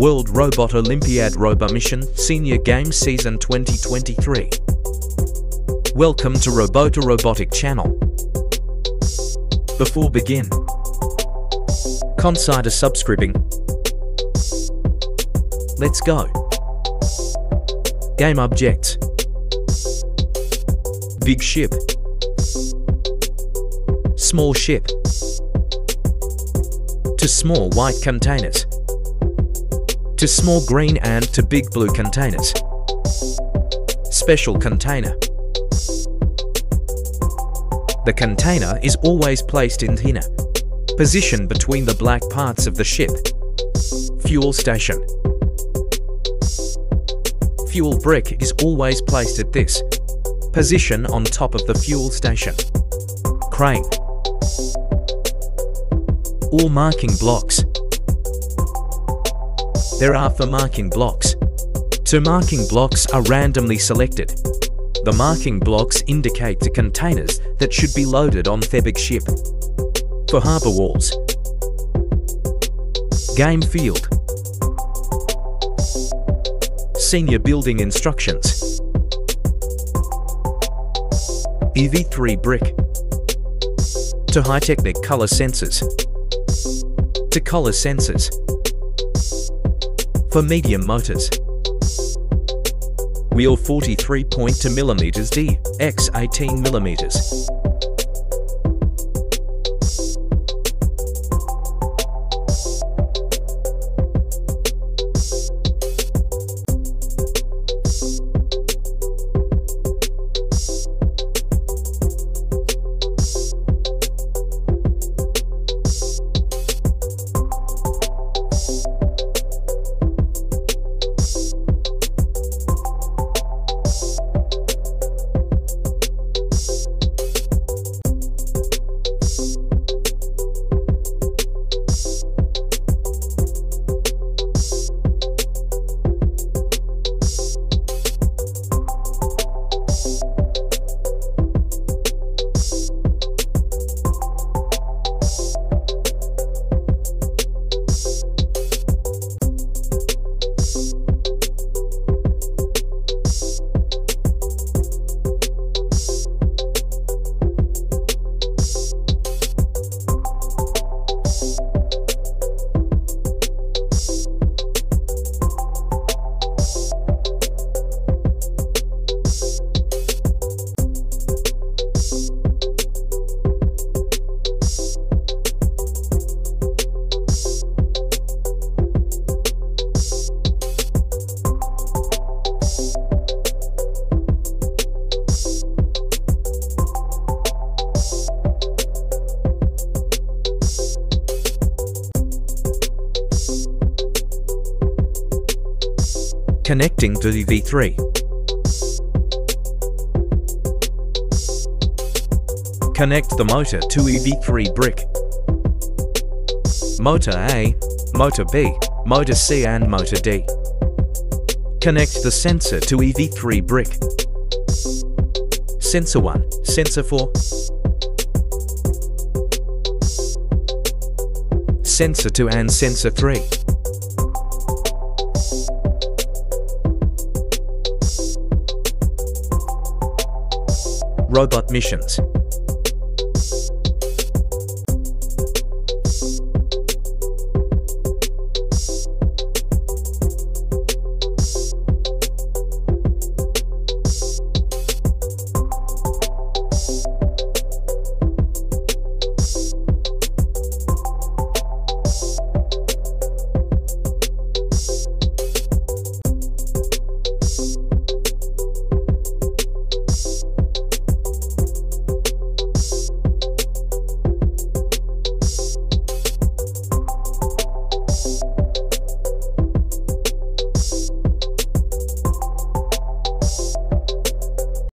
World Robot Olympiad Robo Mission Senior Games Season 2023. Welcome to Robotta Robotic Channel. Before begin, consider subscribing. Let's go. Game objects. Big ship. Small ship. To small white containers. To small green and to big blue containers. Special container. The container is always placed in thinner, position between the black parts of the ship. Fuel station. Fuel brick is always placed at this position on top of the fuel station. Crane. All marking blocks. There are for marking blocks. Two marking blocks are randomly selected. The marking blocks indicate the containers that should be loaded on Thebig ship. For harbour walls. Game field. Senior building instructions. EV3 brick. To HiTechnic color sensors. To color sensors. For medium motors. Wheel 43.2mm D, X 18mm. Connecting to the EV3. Connect the motor to EV3 brick. Motor A, Motor B, Motor C and Motor D. Connect the sensor to EV3 brick. Sensor 1, Sensor 4. Sensor 2 and Sensor 3. Robot missions.